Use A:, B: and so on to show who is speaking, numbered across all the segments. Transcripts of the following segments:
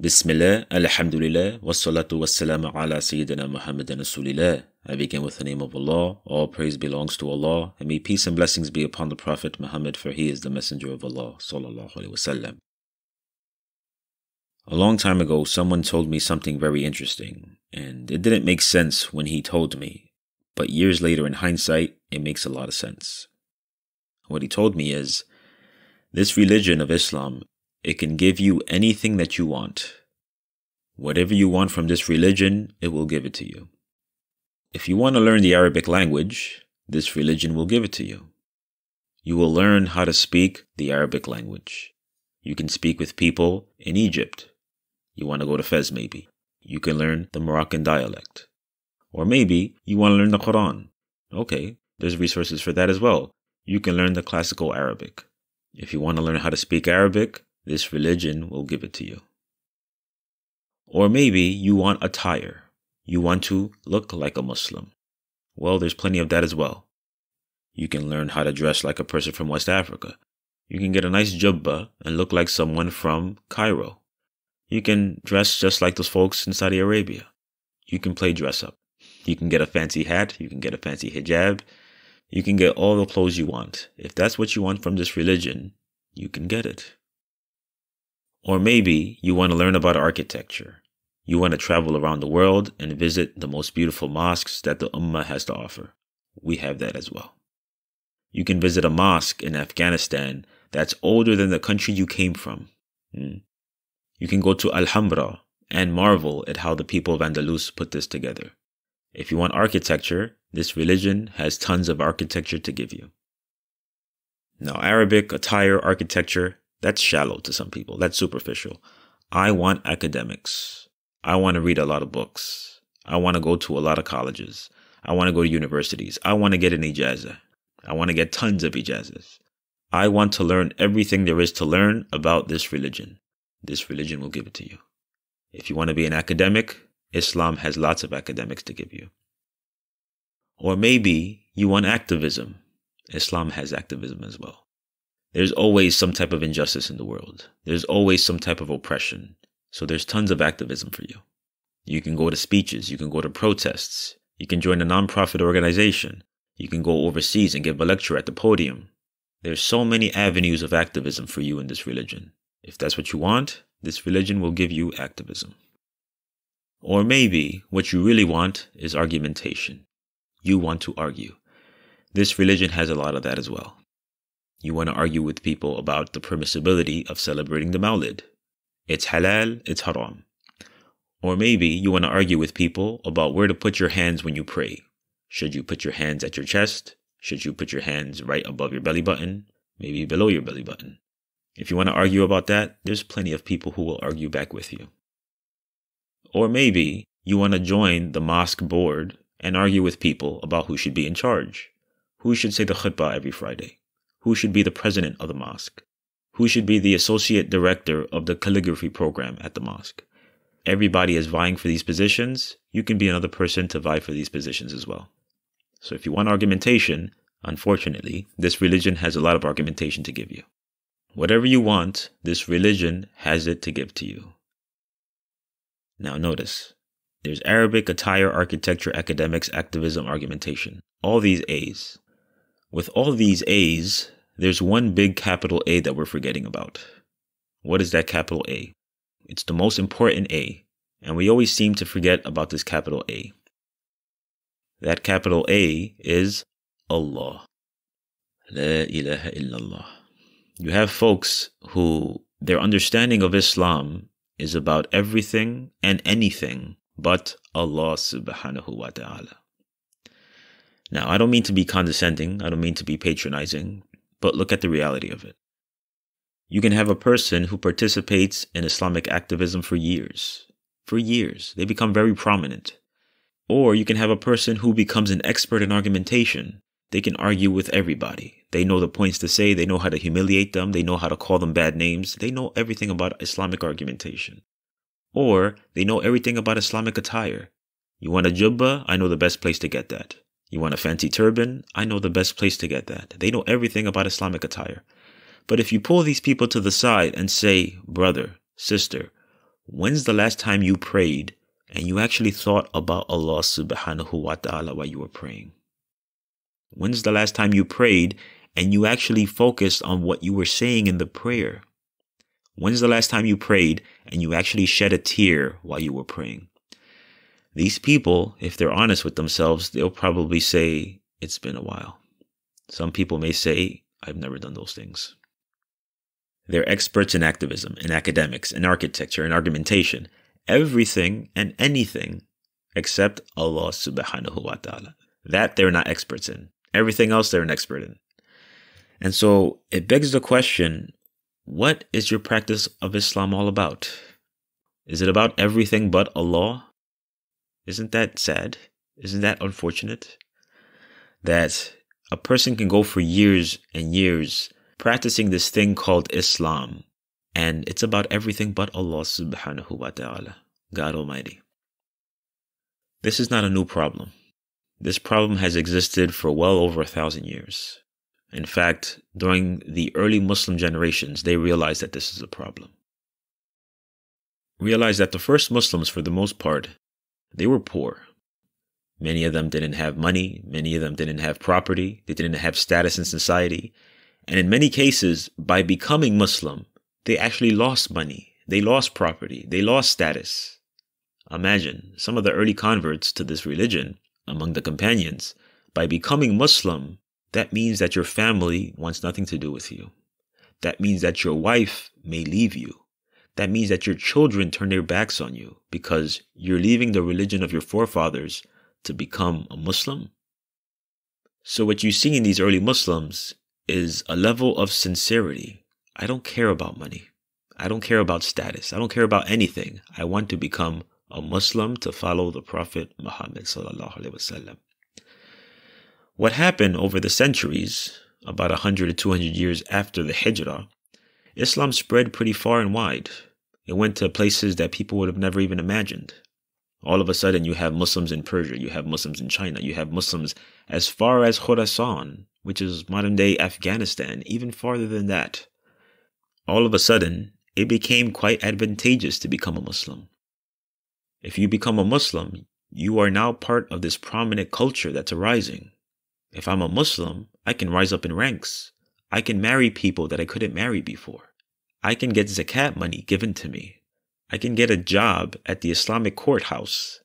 A: Bismillah, Alhamdulillah, wassalatu wassalamu ala Sayyidina Muhammadan Rasulillah. I begin with the name of Allah. All praise belongs to Allah, and may peace and blessings be upon the Prophet Muhammad, for he is the messenger of Allah. Sallallahu Alaihi Wasallam. A long time ago, someone told me something very interesting, and it didn't make sense when he told me, but years later, in hindsight, it makes a lot of sense. What he told me is this religion of Islam it can give you anything that you want. Whatever you want from this religion, it will give it to you. If you want to learn the Arabic language, this religion will give it to you. You will learn how to speak the Arabic language. You can speak with people in Egypt. You want to go to Fez, maybe. You can learn the Moroccan dialect. Or maybe you want to learn the Quran. Okay, there's resources for that as well. You can learn the classical Arabic. If you want to learn how to speak Arabic, this religion will give it to you. Or maybe you want attire. You want to look like a Muslim. Well, there's plenty of that as well. You can learn how to dress like a person from West Africa. You can get a nice jubba and look like someone from Cairo. You can dress just like those folks in Saudi Arabia. You can play dress up. You can get a fancy hat. You can get a fancy hijab. You can get all the clothes you want. If that's what you want from this religion, you can get it. Or maybe you want to learn about architecture. You want to travel around the world and visit the most beautiful mosques that the Ummah has to offer. We have that as well. You can visit a mosque in Afghanistan that's older than the country you came from. Hmm. You can go to Alhambra and marvel at how the people of Andalus put this together. If you want architecture, this religion has tons of architecture to give you. Now, Arabic, attire, architecture, that's shallow to some people. That's superficial. I want academics. I want to read a lot of books. I want to go to a lot of colleges. I want to go to universities. I want to get an ijazah. I want to get tons of ijazahs. I want to learn everything there is to learn about this religion. This religion will give it to you. If you want to be an academic, Islam has lots of academics to give you. Or maybe you want activism. Islam has activism as well. There's always some type of injustice in the world. There's always some type of oppression. So there's tons of activism for you. You can go to speeches. You can go to protests. You can join a nonprofit organization. You can go overseas and give a lecture at the podium. There's so many avenues of activism for you in this religion. If that's what you want, this religion will give you activism. Or maybe what you really want is argumentation. You want to argue. This religion has a lot of that as well. You want to argue with people about the permissibility of celebrating the Mawlid. It's halal, it's haram. Or maybe you want to argue with people about where to put your hands when you pray. Should you put your hands at your chest? Should you put your hands right above your belly button? Maybe below your belly button. If you want to argue about that, there's plenty of people who will argue back with you. Or maybe you want to join the mosque board and argue with people about who should be in charge. Who should say the khutbah every Friday? Who should be the president of the mosque, who should be the associate director of the calligraphy program at the mosque. Everybody is vying for these positions. You can be another person to vie for these positions as well. So if you want argumentation, unfortunately, this religion has a lot of argumentation to give you. Whatever you want, this religion has it to give to you. Now notice, there's Arabic, attire, architecture, academics, activism, argumentation. All these A's. With all these A's, there's one big capital A that we're forgetting about. What is that capital A? It's the most important A, and we always seem to forget about this capital A. That capital A is Allah. La ilaha illallah. You have folks who their understanding of Islam is about everything and anything but Allah subhanahu wa ta'ala. Now, I don't mean to be condescending, I don't mean to be patronizing, but look at the reality of it. You can have a person who participates in Islamic activism for years. For years. They become very prominent. Or you can have a person who becomes an expert in argumentation. They can argue with everybody. They know the points to say, they know how to humiliate them, they know how to call them bad names, they know everything about Islamic argumentation. Or they know everything about Islamic attire. You want a jubba? I know the best place to get that. You want a fancy turban? I know the best place to get that. They know everything about Islamic attire. But if you pull these people to the side and say, brother, sister, when's the last time you prayed and you actually thought about Allah subhanahu wa ta'ala while you were praying? When's the last time you prayed and you actually focused on what you were saying in the prayer? When's the last time you prayed and you actually shed a tear while you were praying? These people, if they're honest with themselves, they'll probably say, It's been a while. Some people may say, I've never done those things. They're experts in activism, in academics, in architecture, in argumentation, everything and anything except Allah subhanahu wa ta'ala. That they're not experts in. Everything else they're an expert in. And so it begs the question what is your practice of Islam all about? Is it about everything but Allah? Isn't that sad? Isn't that unfortunate? That a person can go for years and years practicing this thing called Islam, and it's about everything but Allah subhanahu wa ta'ala, God Almighty. This is not a new problem. This problem has existed for well over a thousand years. In fact, during the early Muslim generations, they realized that this is a problem. Realized that the first Muslims, for the most part, they were poor. Many of them didn't have money, many of them didn't have property, they didn't have status in society. And in many cases, by becoming Muslim, they actually lost money, they lost property, they lost status. Imagine some of the early converts to this religion among the companions, by becoming Muslim, that means that your family wants nothing to do with you. That means that your wife may leave you. That means that your children turn their backs on you because you're leaving the religion of your forefathers to become a Muslim. So, what you see in these early Muslims is a level of sincerity. I don't care about money. I don't care about status. I don't care about anything. I want to become a Muslim to follow the Prophet Muhammad. What happened over the centuries, about 100 to 200 years after the Hijrah, Islam spread pretty far and wide. It went to places that people would have never even imagined. All of a sudden, you have Muslims in Persia, you have Muslims in China, you have Muslims as far as Khorasan, which is modern day Afghanistan, even farther than that. All of a sudden, it became quite advantageous to become a Muslim. If you become a Muslim, you are now part of this prominent culture that's arising. If I'm a Muslim, I can rise up in ranks. I can marry people that I couldn't marry before. I can get zakat money given to me. I can get a job at the Islamic courthouse.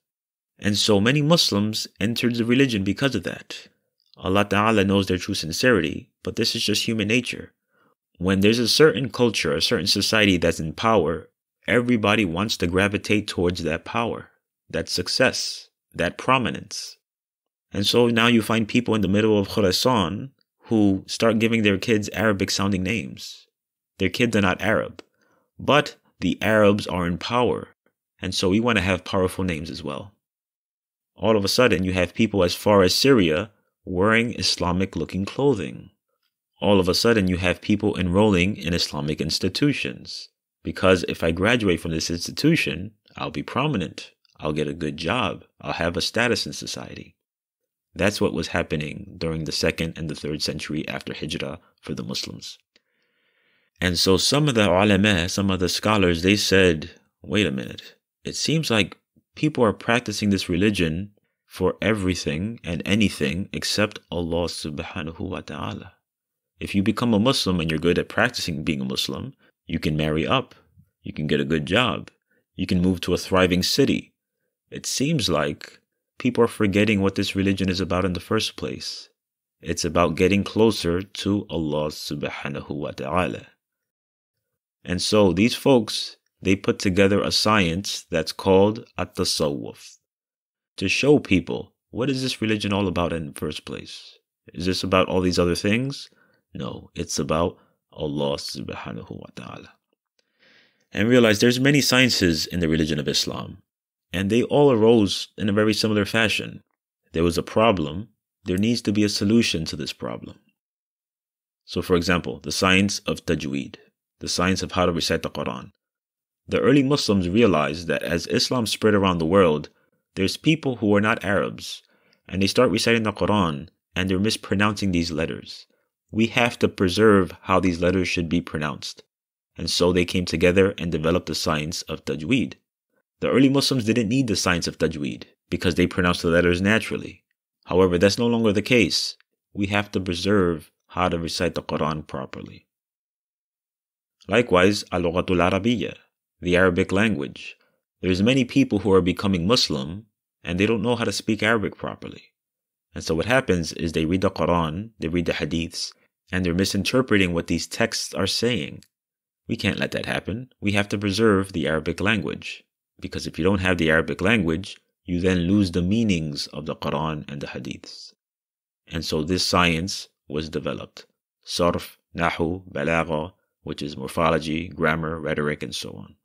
A: And so many Muslims entered the religion because of that. Allah Ta'ala knows their true sincerity, but this is just human nature. When there's a certain culture, a certain society that's in power, everybody wants to gravitate towards that power, that success, that prominence. And so now you find people in the middle of Khurasan who start giving their kids Arabic sounding names. Their kids are not Arab, but the Arabs are in power. And so we want to have powerful names as well. All of a sudden, you have people as far as Syria wearing Islamic looking clothing. All of a sudden, you have people enrolling in Islamic institutions. Because if I graduate from this institution, I'll be prominent. I'll get a good job. I'll have a status in society. That's what was happening during the second and the third century after Hijrah for the Muslims. And so some of the ulama, some of the scholars, they said, wait a minute, it seems like people are practicing this religion for everything and anything except Allah subhanahu wa ta'ala. If you become a Muslim and you're good at practicing being a Muslim, you can marry up. You can get a good job. You can move to a thriving city. It seems like people are forgetting what this religion is about in the first place. It's about getting closer to Allah subhanahu wa ta'ala. And so these folks, they put together a science that's called at-tasawwuf to show people what is this religion all about in the first place? Is this about all these other things? No, it's about Allah subhanahu wa ta'ala. And realize there's many sciences in the religion of Islam, and they all arose in a very similar fashion. There was a problem, there needs to be a solution to this problem. So, for example, the science of tajweed, the science of how to recite the Quran. The early Muslims realized that as Islam spread around the world, there's people who are not Arabs, and they start reciting the Quran and they're mispronouncing these letters we have to preserve how these letters should be pronounced. And so they came together and developed the science of tajweed. The early Muslims didn't need the science of tajweed because they pronounced the letters naturally. However, that's no longer the case. We have to preserve how to recite the Quran properly. Likewise, al-lughatul arabiyya, the Arabic language. There's many people who are becoming Muslim and they don't know how to speak Arabic properly. And so what happens is they read the Quran, they read the hadiths, and they're misinterpreting what these texts are saying. We can't let that happen. We have to preserve the Arabic language. Because if you don't have the Arabic language, you then lose the meanings of the Quran and the Hadiths. And so this science was developed. Sarf, Nahu, Balagha, which is morphology, grammar, rhetoric, and so on.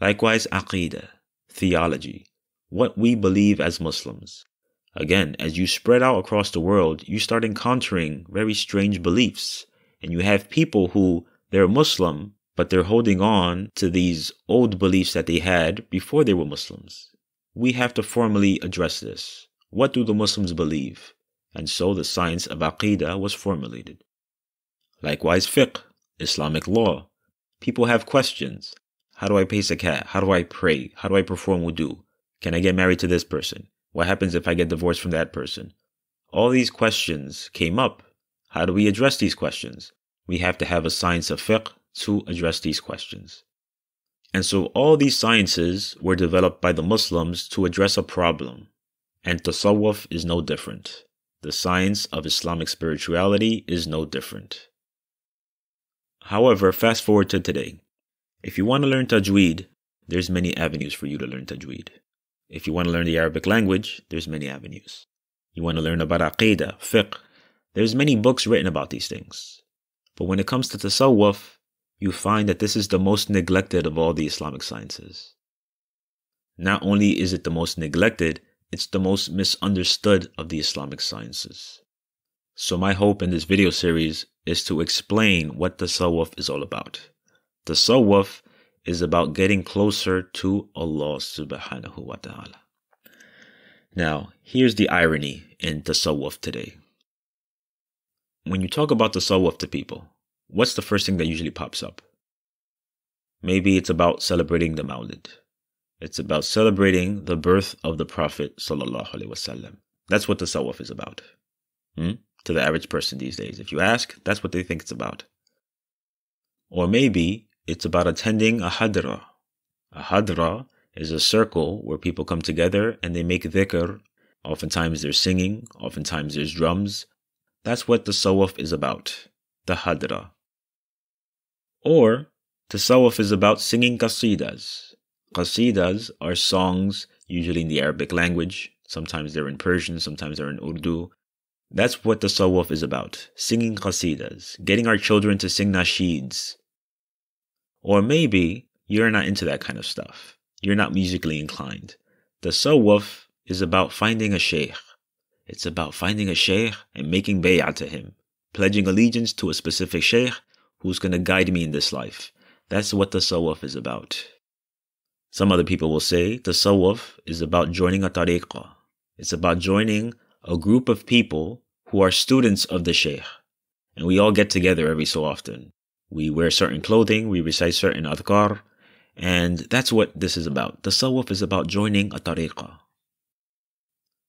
A: Likewise, Aqidah, theology, what we believe as Muslims. Again, as you spread out across the world, you start encountering very strange beliefs. And you have people who they're Muslim, but they're holding on to these old beliefs that they had before they were Muslims. We have to formally address this. What do the Muslims believe? And so the science of Aqidah was formulated. Likewise, fiqh, Islamic law. People have questions. How do I pay zakat? How do I pray? How do I perform wudu? Can I get married to this person? What happens if I get divorced from that person? All these questions came up. How do we address these questions? We have to have a science of fiqh to address these questions. And so all these sciences were developed by the Muslims to address a problem. And Tasawwuf is no different. The science of Islamic spirituality is no different. However, fast forward to today. If you want to learn Tajweed, there's many avenues for you to learn Tajweed. If you want to learn the Arabic language, there's many avenues. You want to learn about Aqidah, Fiqh, there's many books written about these things. But when it comes to Tasawwuf, you find that this is the most neglected of all the Islamic sciences. Not only is it the most neglected, it's the most misunderstood of the Islamic sciences. So my hope in this video series is to explain what the Tasawwuf is all about. The Tasawwuf is about getting closer to Allah subhanahu wa ta'ala. Now, here's the irony in the Tasawwuf today. When you talk about the Tasawwuf to people, what's the first thing that usually pops up? Maybe it's about celebrating the Mawlid. It's about celebrating the birth of the Prophet sallallahu. That's what the Tasawwuf is about. Hmm? To the average person these days, if you ask, that's what they think it's about. Or maybe it's about attending a hadra. A hadra is a circle where people come together and they make dhikr. Oftentimes there's singing, oftentimes there's drums. That's what the tasawwuf is about, the hadra. Or Tasawwuf is about singing qasidas. Qasidas are songs, usually in the Arabic language. Sometimes they're in Persian, sometimes they're in Urdu. That's what Tasawwuf is about singing qasidas, getting our children to sing nasheeds. Or maybe you're not into that kind of stuff. You're not musically inclined. Tasawwuf is about finding a sheikh. It's about finding a sheikh and making bay'ah to him, pledging allegiance to a specific sheikh who's going to guide me in this life. That's what the Tasawwuf is about. Some other people will say the Tasawwuf is about joining a tariqah. It's about joining a group of people who are students of the Shaykh. And we all get together every so often. We wear certain clothing, we recite certain adhkar, and that's what this is about. The Tasawwuf is about joining a tariqah.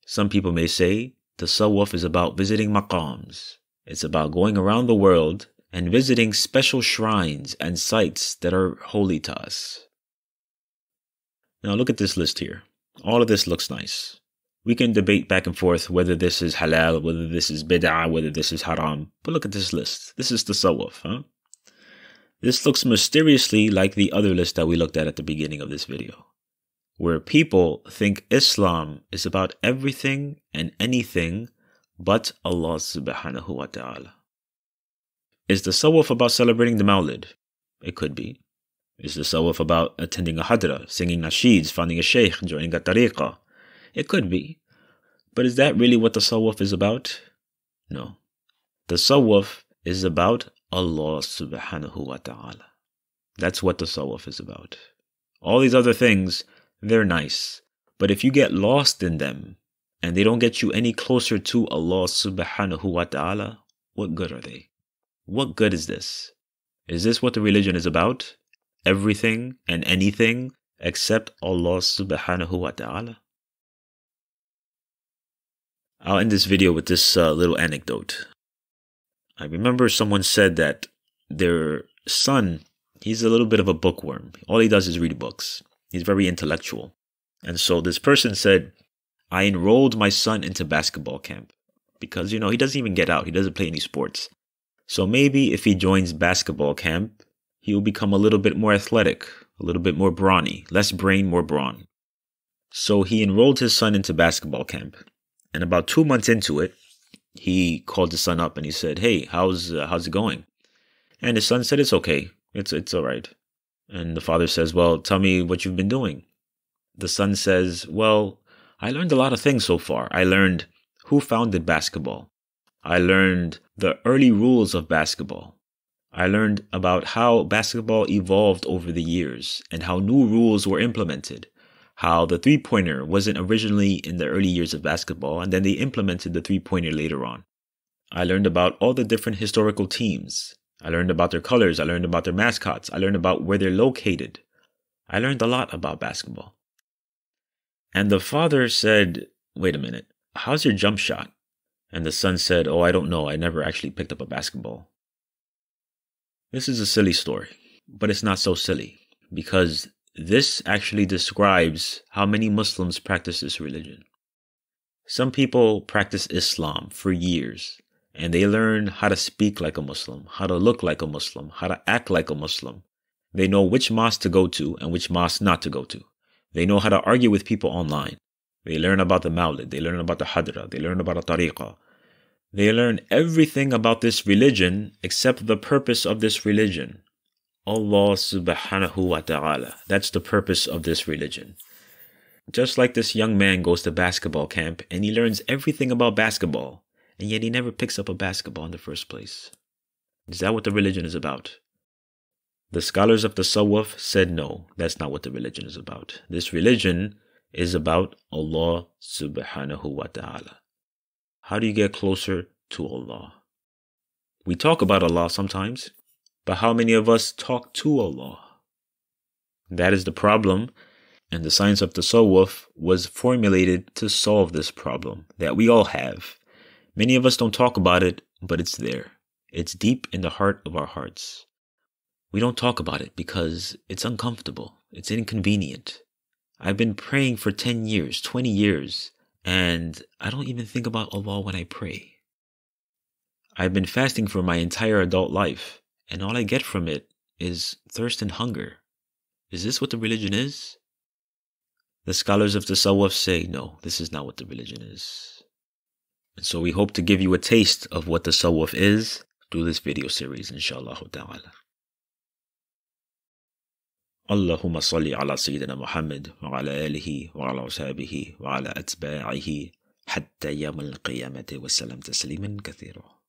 A: Some people may say the Tasawwuf is about visiting maqams. It's about going around the world and visiting special shrines and sites that are holy to us. Now look at this list here. All of this looks nice. We can debate back and forth whether this is halal, whether this is bid'ah, whether this is haram. But look at this list. This is the tasawwuf, huh? This looks mysteriously like the other list that we looked at at the beginning of this video, where people think Islam is about everything and anything but Allah subhanahu wa ta'ala. Is the Tasawwuf about celebrating the Mawlid? It could be. Is the Tasawwuf about attending a hadra, singing nasheeds, finding a sheikh, joining a tariqah? It could be. But is that really what the Tasawwuf is about? No. The Tasawwuf is about Allah subhanahu wa ta'ala. That's what the Tasawwuf is about. All these other things, they're nice. But if you get lost in them and they don't get you any closer to Allah subhanahu wa ta'ala, what good are they? What good is this? Is this what the religion is about? Everything and anything except Allah subhanahu wa ta'ala? I'll end this video with this uh, little anecdote. I remember someone said that their son, he's a little bit of a bookworm. All he does is read books. He's very intellectual. And so this person said, I enrolled my son into basketball camp because, you know, he doesn't even get out. He doesn't play any sports. So maybe if he joins basketball camp, he will become a little bit more athletic, a little bit more brawny, less brain, more brawn. So he enrolled his son into basketball camp. And about two months into it, he called his son up and he said, "Hey, how's uh, how's it going?" And his son said, "It's okay. It's it's all right." And the father says, "Well, tell me what you've been doing." The son says, "Well, I learned a lot of things so far. I learned who founded basketball. I learned the early rules of basketball. I learned about how basketball evolved over the years and how new rules were implemented how the three pointer wasn't originally in the early years of basketball, and then they implemented the three pointer later on. I learned about all the different historical teams. I learned about their colors. I learned about their mascots. I learned about where they're located. I learned a lot about basketball. And the father said, Wait a minute, how's your jump shot? And the son said, Oh, I don't know. I never actually picked up a basketball. This is a silly story, but it's not so silly because this actually describes how many Muslims practice this religion. Some people practice Islam for years and they learn how to speak like a Muslim, how to look like a Muslim, how to act like a Muslim. They know which mosque to go to and which mosque not to go to. They know how to argue with people online. They learn about the Mawlid, they learn about the Hadra, they learn about the Tariqah. They learn everything about this religion except the purpose of this religion, Allah subhanahu wa ta'ala. That's the purpose of this religion. Just like this young man goes to basketball camp and he learns everything about basketball, and yet he never picks up a basketball in the first place. Is that what the religion is about? The scholars of the Tasawwuf said no, that's not what the religion is about. This religion is about Allah subhanahu wa ta'ala. How do you get closer to Allah? We talk about Allah sometimes, but how many of us talk to Allah? That is the problem, and the science of the Tasawwuf was formulated to solve this problem that we all have. Many of us don't talk about it, but it's there. It's deep in the heart of our hearts. We don't talk about it because it's uncomfortable, it's inconvenient. I've been praying for 10 years, 20 years, and I don't even think about Allah when I pray. I've been fasting for my entire adult life, and all I get from it is thirst and hunger. Is this what the religion is? The scholars of the Tasawwuf say, no, this is not what the religion is. And so we hope to give you a taste of what the Tasawwuf is through this video series, inshallah ta'ala. اللهم صل على سيدنا محمد وعلى آله وعلى أصحابه وعلى أتباعه حتى يوم القيامة وسلم تسليما كثيرا.